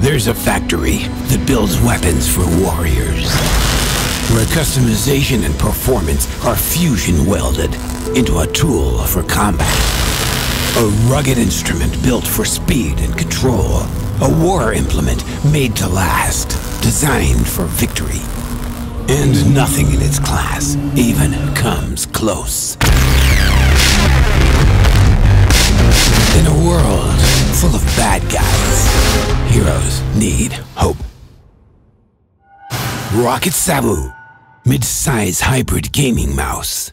There's a factory that builds weapons for warriors, where customization and performance are fusion welded into a tool for combat. A rugged instrument built for speed and control. A war implement made to last, designed for victory. And nothing in its class even comes close. In a world full of bad guys, heroes need hope. ROCCAT Savu, mid-size hybrid gaming mouse.